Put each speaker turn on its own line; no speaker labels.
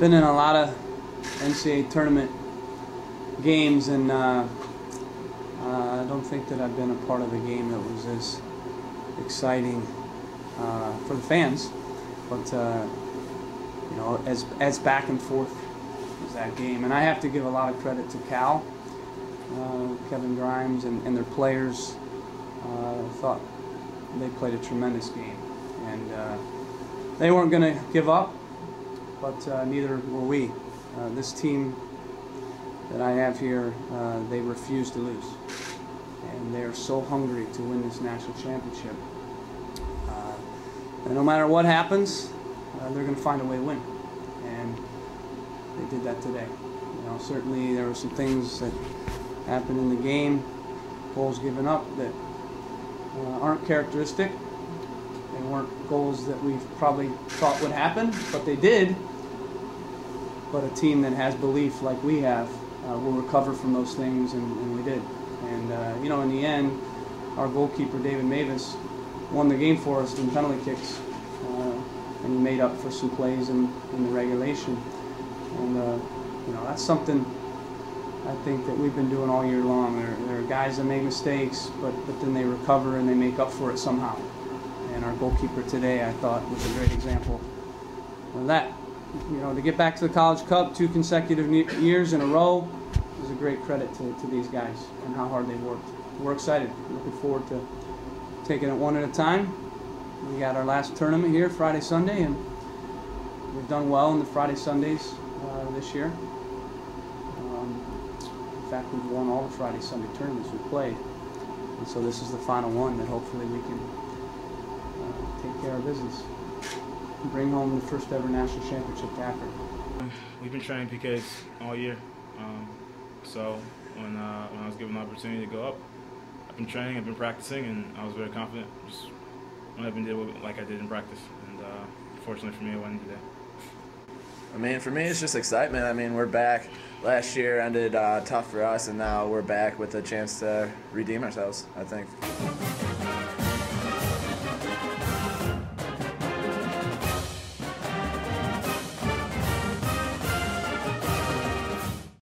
been in a lot of NCAA tournament games, and uh, uh, I don't think that I've been a part of a game that was as exciting uh, for the fans, but uh, you know, as as back and forth as that game. And I have to give a lot of credit to Cal, uh, Kevin Grimes, and, and their players. Uh, thought they played a tremendous game, and they weren't going to give up, but uh, neither were we. Uh, this team that I have here, uh, they refuse to lose, and they are so hungry to win this national championship. Uh, and no matter what happens, uh, they're going to find a way to win, and they did that today. You know, certainly there were some things that happened in the game, goals given up that uh, aren't characteristic. They weren't goals that we probably thought would happen, but they did. But a team that has belief like we have uh, will recover from those things, and, and we did. And, uh, you know, in the end, our goalkeeper, David Meves, won the game for us in penalty kicks. Uh, and he made up for some plays in, in the regulation. And, uh, you know, that's something I think that we've been doing all year long. There, there are guys that make mistakes, but, but then they recover and they make up for it somehow. And our goalkeeper today, I thought, was a great example of that. You know, to get back to the College Cup two consecutive years in a row is a great credit to, to these guys and how hard they worked. We're excited. Looking forward to taking it one at a time. We got our last tournament here Friday, Sunday, and we've done well in the Friday, Sundays uh, this year. Um, in fact, we've won all the Friday, Sunday tournaments we've played. And so this is the final one that hopefully we can uh, take care of business and bring home the first ever national championship to Akron.
We've been training PKs all year. Um, so when, uh, when I was given the opportunity to go up, I've been training, I've been practicing, and I was very confident. Just went up and did like I did in practice. And uh, fortunately for me, I went today.
I mean, for me, it's just excitement. I mean, we're back. Last year ended uh, tough for us, and now we're back with a chance to redeem ourselves, I think.